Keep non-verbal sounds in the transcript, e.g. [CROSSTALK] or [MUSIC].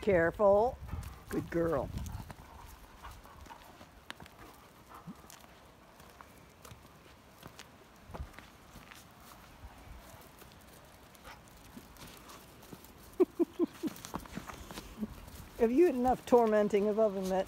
Careful. Good girl. [LAUGHS] Have you had enough tormenting of oven that?